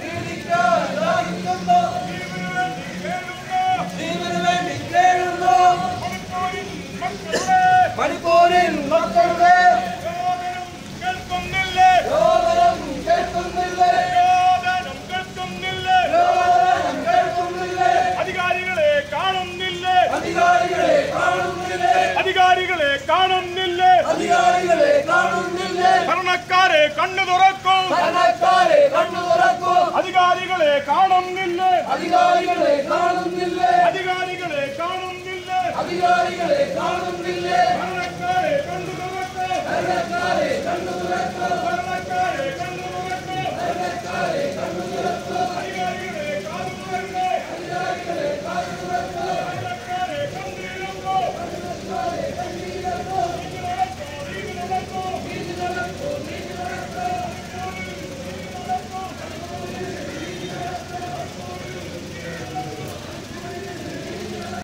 ജീവിക്കായി ദാഹിക്കുന്ന ജീവന് വേണ്ടി കേടുന്ന മണിപ്പൂരിൻ മക്കളുടെ മണിപ്പൂരിൽ മക്കളുടെ கண்ணு துறக்கும். கண்ணு துறக்கும். அதிகாரிகளே காணும் இல்லை அதிகாரிகளே காணும் இல்லை அதிகாரிகளே காணும் இல்லை அதிகாரிகளே காணும் இல்லை கண்ணு துறக்க. கண்ணு துறக்க.